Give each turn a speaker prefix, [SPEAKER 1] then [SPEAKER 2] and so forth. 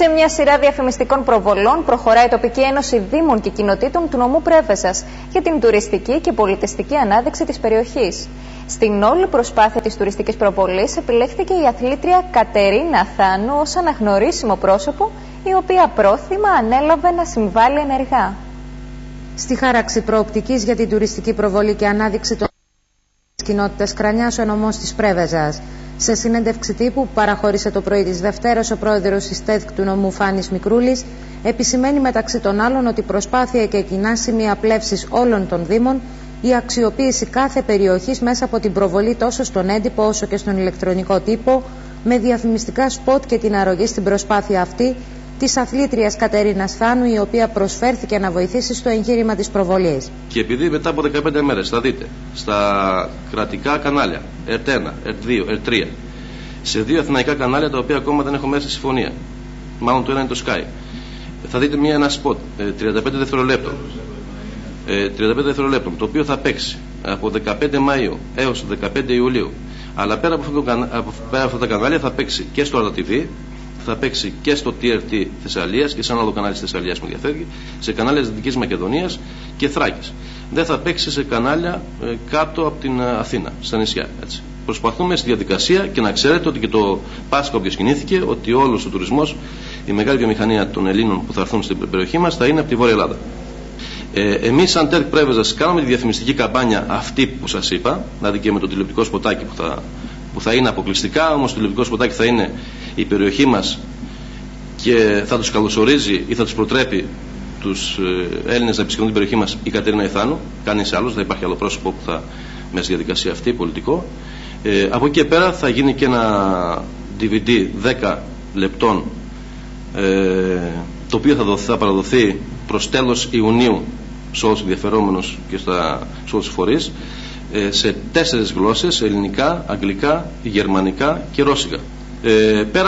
[SPEAKER 1] Σε μια σειρά διαφημιστικών προβολών προχωράει η Τοπική Ένωση Δήμων και Κοινοτήτων του νομού Πρέβεζα για την τουριστική και πολιτιστική ανάδειξη της περιοχής. Στην όλη προσπάθεια της τουριστικής προβολής επιλέχθηκε η αθλήτρια Κατερίνα Θάνου ως αναγνωρίσιμο πρόσωπο, η οποία πρόθυμα ανέλαβε να συμβάλλει ενεργά.
[SPEAKER 2] Στη χάραξη προοπτικής για την τουριστική προβολή και ανάδειξη των κοινότητα Κρανιάς ο νομός της Πρέβεζας. Σε συνέντευξη τύπου που παραχώρησε το πρωί της Δευτέρας ο πρόεδρος της ΤΕΔΚ του νομού Φάνης Μικρούλης, επισημαίνει μεταξύ των άλλων ότι προσπάθεια και κοινά σημεία πλεύση όλων των Δήμων η αξιοποίηση κάθε περιοχής μέσα από την προβολή τόσο στον έντυπο όσο και στον ηλεκτρονικό τύπο, με διαφημιστικά σποτ και την αρρωγή στην προσπάθεια αυτή της αθλήτριας Κατερίνας Θάνου, η οποία προσφέρθηκε να βοηθήσει στο εγχείρημα της προβολής.
[SPEAKER 3] Και επειδή μετά από 15 μέρες θα δείτε στα κρατικά κανάλια, ΕΡΤ1, ΕΡΤ2, ΕΡΤ3, σε δύο εθνικά κανάλια τα οποία ακόμα δεν έχω μέσα στη συμφωνία. Μάλλον το ένα είναι το Sky. Θα δείτε μια, ένα σποτ 35 δευτερολέπτων. 35 δευτερολέπτων, το οποίο θα παίξει από 15 Μαΐου έως 15 Ιουλίου. Αλλά πέρα από, αυτό το, από, πέρα από αυτά τα κανάλια θα παίξει και στο RTV θα παίξει και στο TRT Θεσσαλίας και σε ένα άλλο κανάλι τη Θεσσαλία που διαφεύγει, σε κανάλια της Δυτικής Μακεδονίας και Θράκης. Δεν θα παίξει σε κανάλια ε, κάτω από την ε, Αθήνα, στα νησιά. Έτσι. Προσπαθούμε στη διαδικασία και να ξέρετε ότι και το Πάσχα όποιο κινήθηκε, ότι όλος ο τουρισμός, η μεγάλη βιομηχανία των Ελλήνων που θα έρθουν στην περιοχή μας θα είναι από τη Βόρεια Ελλάδα. Ε, Εμείς, σαν ΤΕΡΚ Πρέβεζα, κάνουμε τη διαφημιστική καμπάνια αυτή που σας είπα, δηλαδή και με το τηλεοπτικό σποτάκι που θα, που θα είναι αποκλειστικά, όμως το τηλεοπτικό σποτάκι θα είναι η περιοχή μας και θα τους καλωσορίζει ή θα τους προτρέπει τους ε, Έλληνες να επισκεφτούν την περιοχή μας η Κατερίνα Ιθάνου, κανείς άλλος, δεν υπάρχει άλλο πρόσωπο που θα μέσα στη διαδικασία αυτή, πολιτικό. Ε, από εκεί και πέρα θα γίνει και ένα DVD 10 λεπτών ε, το οποίο θα, δοθεί, θα παραδοθεί προς τέλος Ιουνίου σε όλους τους ενδιαφερόμενους και στα, σε όλους τους φορείς ε, σε τέσσερις γλώσσες, ελληνικά, αγγλικά, γερμανικά και ρώσικα. Ε, πέρα